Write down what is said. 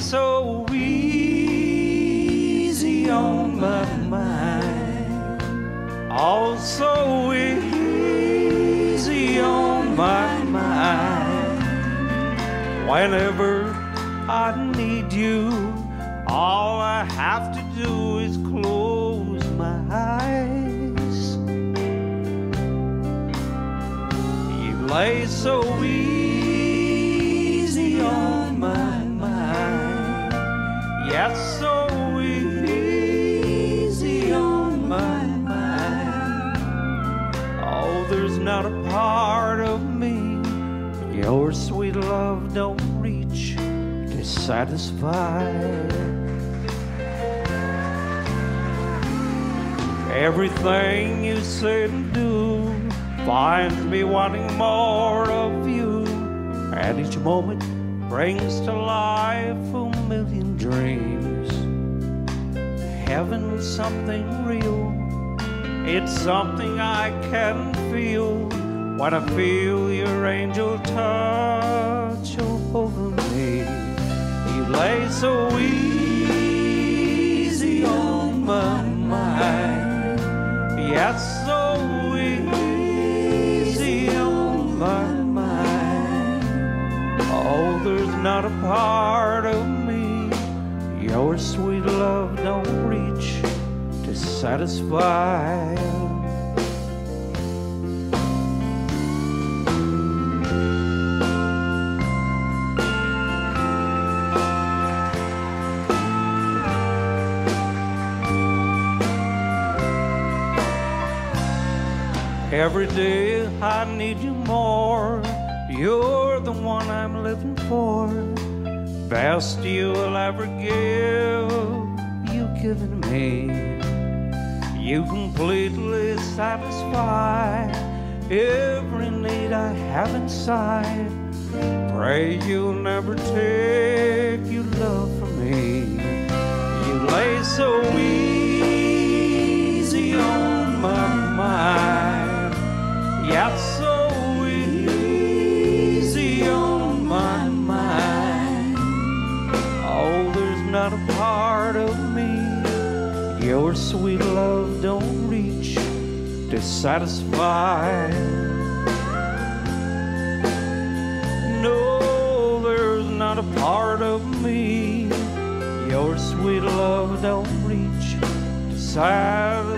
so easy on my mind. All so easy on my mind. Whenever I need you, all I have to do is close my eyes. You lay so easy. Satisfy. Everything you say and do finds me wanting more of you, at each moment brings to life a million dreams. Heaven's something real, it's something I can feel when I feel your angel There's not a part of me your sweet love don't reach to satisfy. Every day I need you more. You're the one I'm living for. Best you will ever give, you've given me. You completely satisfy every need I have inside. Pray you'll never take your sweet love don't reach to satisfy. No, there's not a part of me your sweet love don't reach to satisfy.